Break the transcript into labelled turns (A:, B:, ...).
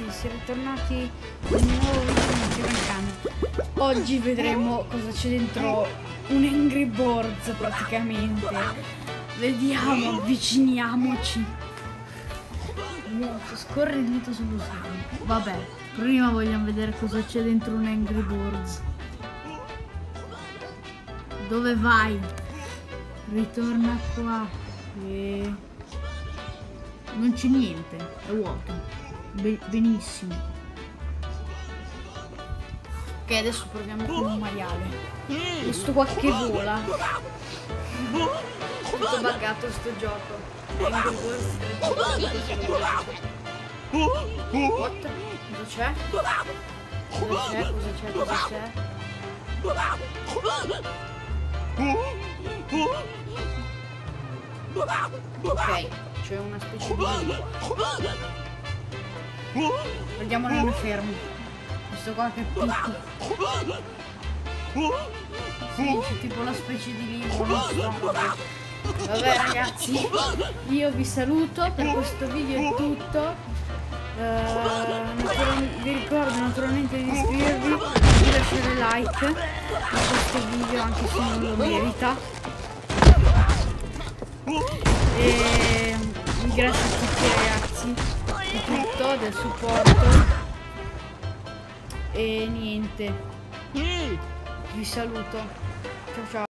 A: ragazzi, siete tornati in nuovo. Oggi vedremo cosa c'è dentro un Angry Birds praticamente. Vediamo, avviciniamoci. Scorre il dito sullo schermo. Vabbè, prima vogliamo vedere cosa c'è dentro un Angry Birds. Dove vai? Ritorna qua. E... Non c'è niente, è vuoto. Be- benissimo. Ok, adesso proviamo con un maiale. Questo qua che vola. Tutto buggato sto gioco. What? Cosa c'è? Cosa c'è? Cosa c'è? Cosa c'è? Ok, c'è una specie di. Vediamo non è fermo. Questo qua che è piccolo. Sì, c'è tipo una specie di lingua, non so. Vabbè ragazzi, io vi saluto, per questo video è tutto. Uh, vi ricordo naturalmente di iscrivervi, di lasciare like a questo video anche se non lo merita. E grazie a tutti ragazzi del supporto. E niente. Vi saluto. Ciao ciao.